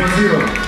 One zero.